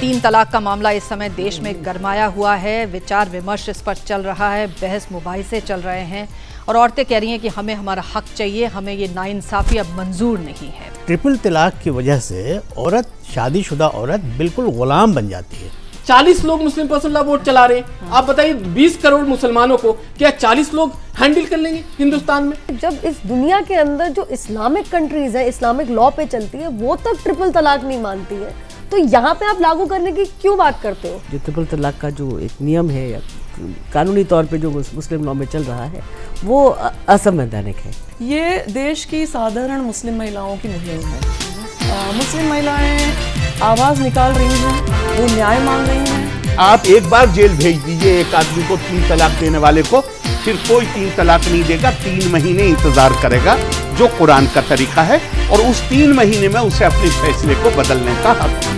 तीन तलाक का मामला इस समय देश में गरमाया हुआ है। विचार विमर्श इस पर चल रहा है। बहस मुबाहिसे चल रहे हैं। और औरतें कह रही हैं कि हमें हमारा हक चाहिए हमें ये नाइंसाफ़ी अब मंजूर नहीं है। ट्रिपल तलाक की वजह से औरत शादीशुदा औरत बिल्कुल गुलाम बन जाती है। चालीस लोग मुस्लिम पर्सन लॉ वोट चला रहे हैं। आप बताइए बीस करोड़ मुसलमानों को क्या चालीस लोग हैंडल कर लेंगे हिंदुस्तान में? जब इस दुनिया के अंदर जो इस्लामिक कंट्रीज़ है इस्लामिक लॉ पे चलती है वो तक ट्रिपल तलाक नहीं मानती है। तो यहाँ पे आप लागू करने की क्यों बात करते हो? जो ट्रिपल तलाक का जो एक नियम है या कानूनी तौर पे जो मुस्लिम लॉ में चल रहा है वो असंवैधानिक है। ये देश की साधारण मुस्लिम महिलाओं की मुहिम है। मुस्लिम महिलाएँ आवाज़ निकाल रही हैं वो न्याय मांग रही हैं। आप एक बार जेल भेज दीजिए एक आदमी को तीन तलाक देने वाले को फिर कोई तीन तलाक नहीं देगा तीन महीने इंतज़ार करेगा जो कुरान का तरीका है और उस तीन महीने में उसे अपने फैसले को बदलने का हक है।